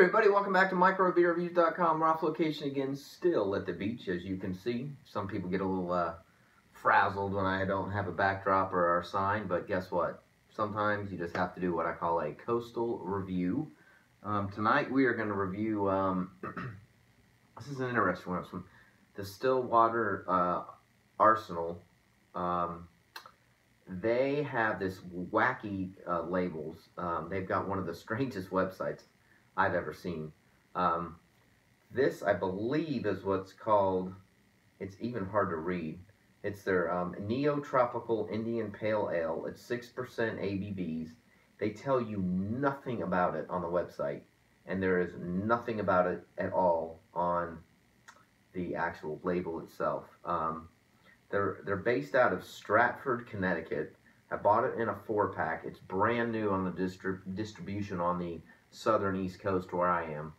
everybody, welcome back to microbeerreviews.com. We're off location again, still at the beach, as you can see. Some people get a little uh, frazzled when I don't have a backdrop or our sign, but guess what? Sometimes you just have to do what I call a coastal review. Um, tonight we are going to review, um, this is an interesting one, from the Stillwater uh, Artisanal. Um, they have this wacky uh, labels. Um, they've got one of the strangest websites I've ever seen. Um, this, I believe, is what's called, it's even hard to read. It's their um, Neo-Tropical Indian Pale Ale. It's 6% ABVs. They tell you nothing about it on the website, and there is nothing about it at all on the actual label itself. Um, they're, they're based out of Stratford, Connecticut. I bought it in a four-pack. It's brand new on the distrib distribution on the southern east coast where I am.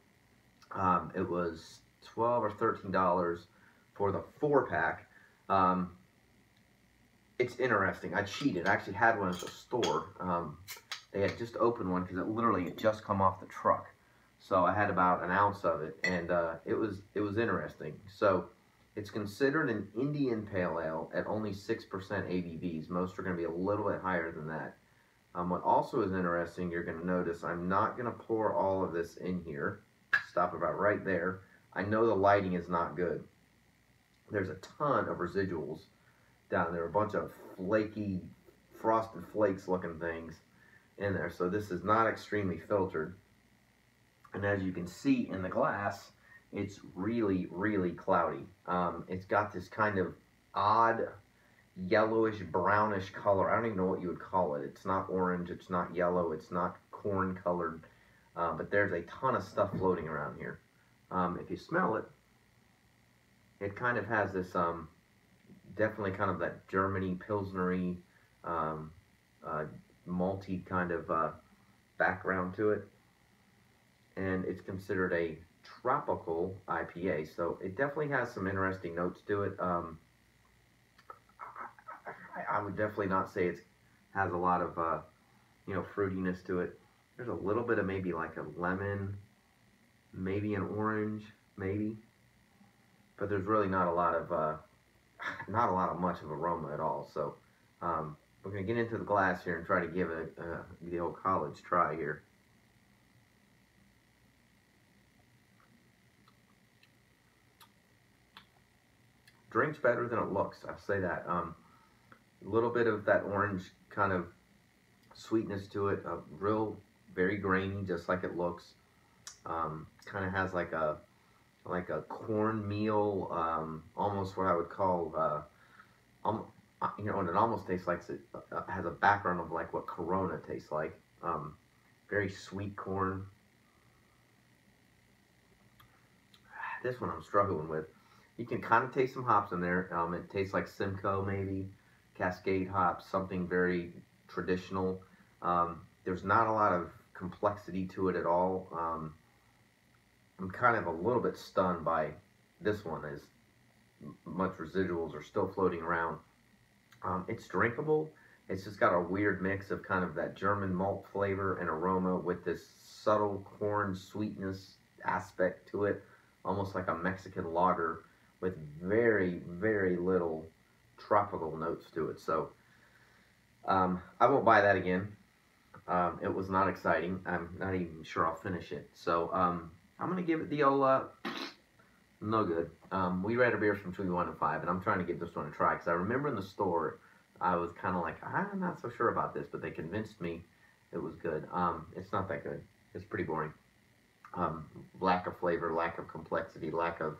Um, it was 12 or 13 dollars for the four pack. Um, it's interesting. I cheated. I actually had one at the store. Um, they had just opened one because it literally had just come off the truck. So I had about an ounce of it, and uh, it was it was interesting. So it's considered an Indian Pale Ale at only 6% ABVs. Most are going to be a little bit higher than that. Um, what also is interesting, you're going to notice I'm not going to pour all of this in here. Stop about right there. I know the lighting is not good. There's a ton of residuals down there, a bunch of flaky, frosted flakes looking things in there. So this is not extremely filtered. And as you can see in the glass, it's really, really cloudy. Um, it's got this kind of odd yellowish brownish color. I don't even know what you would call it. It's not orange, it's not yellow, it's not corn colored, uh, but there's a ton of stuff floating around here. Um, if you smell it, it kind of has this um, definitely kind of that Germany Pilsnery um, uh, malty kind of uh, background to it. And it's considered a tropical IPA, so it definitely has some interesting notes to it. Um, I, I would definitely not say it has a lot of, uh, you know, fruitiness to it. There's a little bit of maybe like a lemon, maybe an orange, maybe. But there's really not a lot of, uh, not a lot of much of aroma at all. So um, we're going to get into the glass here and try to give it uh, the old college try here. Drinks better than it looks, I'll say that. Um, a little bit of that orange kind of sweetness to it. A real, very grainy, just like it looks. Um, kind of has like a like a cornmeal, um, almost what I would call, uh, um, you know, and it almost tastes like it uh, has a background of like what Corona tastes like. Um, very sweet corn. This one I'm struggling with. You can kind of taste some hops in there. Um, it tastes like Simcoe maybe. Cascade hops, something very traditional. Um, there's not a lot of complexity to it at all. Um, I'm kind of a little bit stunned by this one as much residuals are still floating around. Um, it's drinkable. It's just got a weird mix of kind of that German malt flavor and aroma with this subtle corn sweetness aspect to it, almost like a Mexican lager with very, very little tropical notes to it. So um, I won't buy that again. Um, it was not exciting. I'm not even sure I'll finish it. So um, I'm going to give it the old, uh, no good. Um, we our beers from between 1 and 5, and I'm trying to give this one a try. Because I remember in the store, I was kind of like, I'm not so sure about this, but they convinced me it was good. Um, it's not that good. It's pretty boring. Um, lack of flavor, lack of complexity, lack of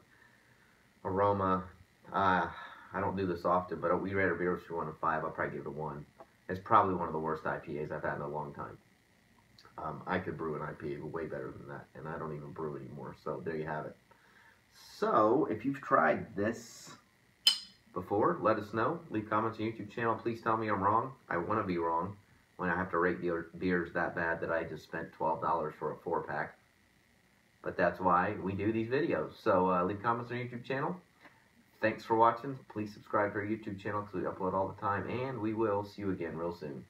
aroma. Uh, I don't do this often, but we rate our beers from one to five. I'll probably give it a one. It's probably one of the worst IPAs I've had in a long time. Um, I could brew an IPA way better than that, and I don't even brew anymore. So there you have it. So if you've tried this before, let us know. Leave comments on YouTube channel. Please tell me I'm wrong. I want to be wrong when I have to rate beer, beers that bad that I just spent $12 for a four pack. But that's why we do these videos. So uh, leave comments on YouTube channel. Thanks for watching. Please subscribe to our YouTube channel because we upload all the time. And we will see you again real soon.